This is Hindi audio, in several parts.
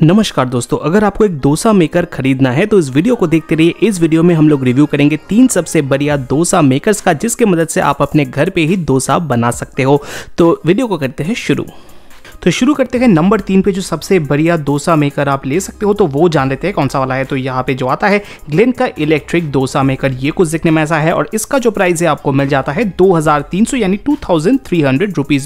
नमस्कार दोस्तों, अगर आपको एक डोसा मेकर खरीदना है तो इस वीडियो को देखते रहिए। इस वीडियो में हम लोग रिव्यू करेंगे तीन सबसे बढ़िया डोसा मेकर्स का, जिसके मदद से आप अपने घर पे ही डोसा बना सकते हो। तो वीडियो को करते हैं शुरू। तो शुरू करते हैं नंबर तीन पे, जो सबसे बढ़िया डोसा मेकर आप ले सकते हो तो वो जान लेते हैं कौन सा वाला है। तो यहाँ पे जो आता है, ग्लेन का इलेक्ट्रिक डोसा मेकर, ये कुछ दिखने में ऐसा है, और इसका जो प्राइस है आपको मिल जाता है दो हज़ार तीन सौ, यानी टू थाउज़ेंड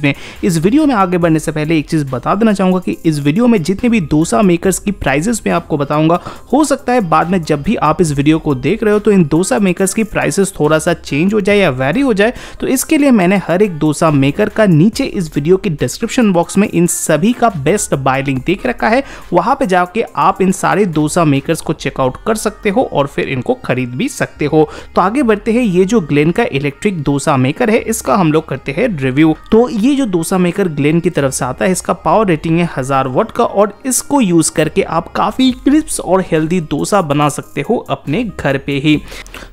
में। इस वीडियो में आगे बढ़ने से पहले एक चीज़ बता देना चाहूँगा कि इस वीडियो में जितने भी डोसा मेकर्स की प्राइजेस में आपको बताऊँगा, हो सकता है बाद में जब भी आप इस वीडियो को देख रहे हो तो इन डोसा मेकर्स की प्राइसेस थोड़ा सा चेंज हो जाए या वेरी हो जाए। तो इसके लिए मैंने हर एक डोसा मेकर का नीचे इस वीडियो की डिस्क्रिप्शन बॉक्स में इन इन सभी का बेस्ट बाय लिंक देख रखा है। वहाँ पे जाके आप इन सारे डोसा मेकर्स को चेकआउट कर सकते हो और फिर इनको खरीद भी सकते हो। तो आगे बढ़ते हैं। ये जो ग्लेन का इलेक्ट्रिक डोसा मेकर है, इसका हम लोग करते हैं रिव्यू तो ये जो डोसा मेकर ग्लेन की तरफ़ से आता है, इसका पावर रेटिंग है हज़ार वट का और इसको यूज़ करके आप काफ़ी क्रिस्प और हेल्दी डोसा बना सकते हो अपने घर पे ही।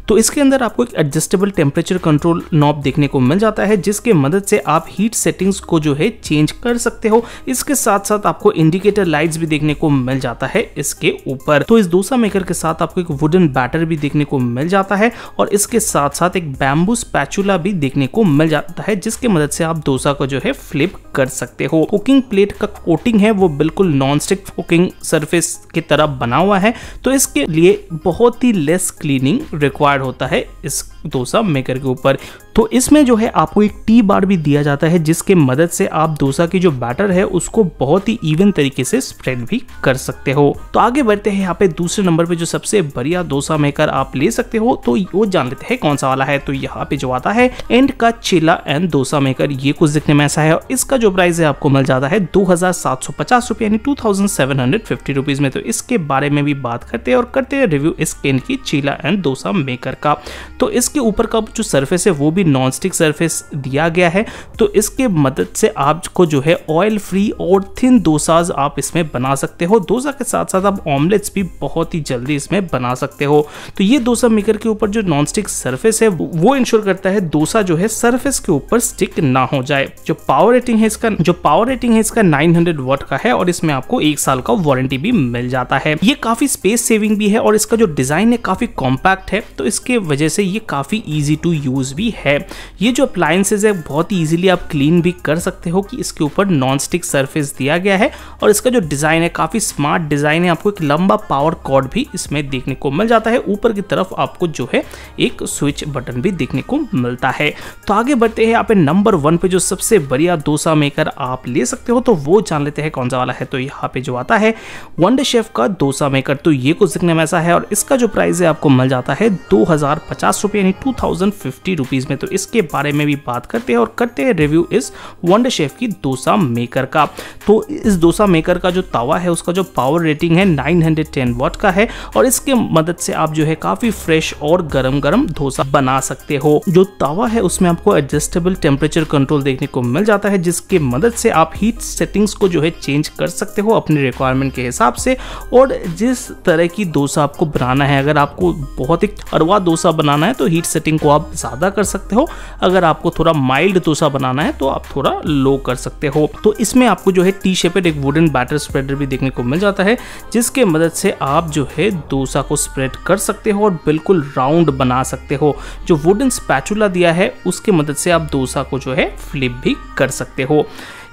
तो इसके अंदर आपको एक एडजस्टेबल टेम्परेचर कंट्रोल नॉब देखने को मिल जाता है, जिसके मदद से आप हीट सेटिंग्स को जो है चेंज कर सकते हो। इसके साथ साथ आपको इंडिकेटर लाइट्स भी देखने को मिल जाता है इसके ऊपर। तो इस डोसा मेकर के साथ आपको एक वुडन बैटर भी देखने को मिल जाता है और इसके साथ साथ एक बैम्बू स्पैचुला भी देखने को मिल जाता है, जिसके मदद से आप डोसा को जो है फ्लिप कर सकते हो। कुकिंग प्लेट का कोटिंग है, वो बिल्कुल नॉन स्टिक कुकिंग सरफेस की तरह बना हुआ है तो इसके लिए बहुत ही लेस क्लीनिंग रिक्वायर्ड होता है इस डोसा मेकर के ऊपर। तो इसमें जो है आपको एक टी बार भी दिया जाता है, जिसके मदद से आप डोसा की जो बैटर है, उसको बहुत ही इवन तरीके से स्प्रेड भी कर सकते हो। तो आगे बढ़ते हैं, यहाँ पे दूसरे नंबर पे जो सबसे बढ़िया डोसा मेकर आप ले सकते हो तो वो जान लेते हैं कौन सा वाला है। तो यहाँ पे जो आता है एंड का चिला एंड डोसा मेकर ये कुछ दिखने में ऐसा है। और इसका जो प्राइस है, आपको मिल जाता है दो हज़ार सात सौ पचास रुपये, यानी two thousand seven hundred fifty rupees में। तो इसके बारे में भी बात करते हैं और करते हैं रिव्यू इस एंड की चिला एंड डोसा मेकर का। तो इसके ऊपर का जो सर्फेस है, वो भी नॉन स्टिक सरफेस दिया गया है तो इसके मदद से आपको जो है ऑयल फ्री और थिन डोसाज आप इसमें बना सकते हो। डोसा के साथ साथ आप ऑमलेट्स भी बहुत ही जल्दी इसमें बना सकते हो। तो ये डोसा मेकर के ऊपर जो नॉन स्टिक सर्फेस है, वो इंश्योर करता है डोसा जो है सर्फेस के ऊपर स्टिक ना हो जाए। जो पावर रेटिंग है इसका, जो पावर रेटिंग है इसका 900 वॉट का है और इसमें आपको एक साल का वारंटी भी मिल जाता है। ये काफ़ी स्पेस सेविंग भी है और इसका जो डिज़ाइन है काफ़ी कॉम्पैक्ट है तो इसके वजह से ये काफ़ी इजी टू यूज़ भी है। ये जो अप्लायंसेज है, बहुत ही ईजिली आप क्लीन भी कर सकते हो कि इसके ऊपर नॉन स्टिक सर्फेस दिया गया है और इसका जो डिज़ाइन है, काफ़ी स्मार्ट डिज़ाइन है। आपको एक लंबा पावर कॉर्ड भी इसमें देखने को मिल जाता है। ऊपर की तरफ़ आपको जो है एक स्विच बटन भी देखने को मिलता है। तो आगे बढ़ते हैं, यहाँ पे नंबर वन पे जो सबसे बढ़िया डोसा मेकर आप ले सकते हो तो वो जान लेते हैं कौन सा वाला है। तो यहाँ पे जो आता है वनडे शेफ का डोसा मेकर तो ये कुछ दिखने में ऐसा है और इसका जो प्राइस है, आपको मिल जाता है दो हज़ार पचास रुपये, यानी टू थाउज़ेंड फिफ्टी रुपीज़ में। तो इसके बारे में भी बात करते हैं और करते हैं रिव्यू इस वंडर शेफ की डोसा मेकर का। तो इस डोसा मेकर का जो तवा है, उसका जो पावर रेटिंग है 910 वॉट का है और इसके मदद से आप जो है काफ़ी फ्रेश और गरम गरम डोसा बना सकते हो। जो तवा है, उसमें आपको एडजस्टेबल टेम्परेचर कंट्रोल देखने को मिल जाता है, जिसके मदद से आप हीट सेटिंग्स को जो है चेंज कर सकते हो अपने रिक्वायरमेंट के हिसाब से। और जिस तरह की डोसा आपको बनाना है, अगर आपको बहुत ही अरवा डोसा बनाना है तो हीट सेटिंग को आप ज़्यादा कर सकते हो। अगर आपको थोड़ा माइल्ड डोसा बनाना है तो आप थोड़ा लो कर सकते हो। तो इसमें आपको जो है टी शेपेड एक वुडन बैटर स्प्रेडर भी देखने को मिल जाता है, जिसके मदद से आप जो है डोसा को स्प्रेड कर सकते हो और बिल्कुल राउंड बना सकते हो। जो वुडन स्पैचुला दिया है, उसके मदद से आप डोसा को जो है फ्लिप भी कर सकते हो।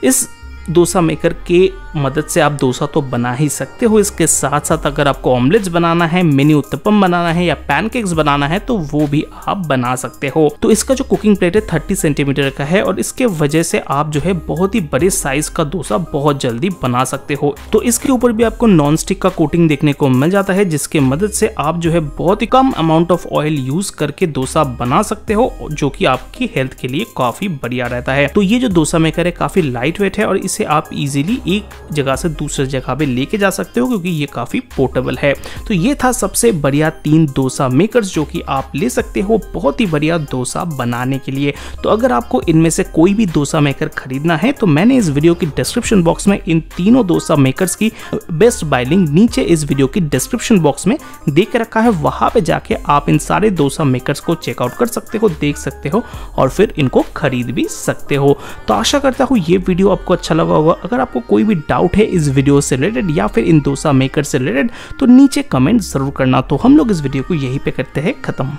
इस डोसा मेकर के मदद से आप डोसा तो बना ही सकते हो। इसके साथ साथ अगर आपको ऑमलेट्स बनाना है मिनी उत्तपम बनाना है या पैनकेक्स बनाना है तो वो भी आप बना सकते हो। तो इसका जो कुकिंग प्लेट है, थर्टी सेंटीमीटर का है और इसके वजह से आप जो है बहुत ही बड़े साइज़ का डोसा बहुत जल्दी बना सकते हो। तो इसके ऊपर भी आपको नॉन स्टिक का कोटिंग देखने को मिल जाता है, जिसके मदद से आप जो है बहुत ही कम अमाउंट ऑफ़ ऑयल यूज़ करके डोसा बना सकते हो, जो की आपकी हेल्थ के लिए काफ़ी बढ़िया रहता है। तो ये जो डोसा मेकर है, काफ़ी लाइट वेट है और इसे आप इजीली एक जगह से दूसरे जगह पे लेके जा सकते हो, क्योंकि ये काफ़ी पोर्टेबल है। तो ये था सबसे बढ़िया तीन डोसा मेकर्स जो कि आप ले सकते हो बहुत ही बढ़िया डोसा बनाने के लिए। तो अगर आपको इनमें से कोई भी डोसा मेकर खरीदना है तो मैंने इस वीडियो की डिस्क्रिप्शन बॉक्स में इन तीनों डोसा मेकर्स की बेस्ट बाय लिंक नीचे इस वीडियो की डिस्क्रिप्शन बॉक्स में देख रखा है। वहाँ पे जाके आप इन सारे डोसा मेकर्स को चेकआउट कर सकते हो, देख सकते हो और फिर इनको खरीद भी सकते हो। तो आशा करता हूँ ये वीडियो आपको अच्छा लगा लगा होगा अगर आपको कोई भी डाउट है इस वीडियो से रिलेटेड या फिर इन डोसा मेकर से रिलेटेड तो नीचे कमेंट ज़रूर करना। तो हम लोग इस वीडियो को यहीं पे करते हैं, खत्म।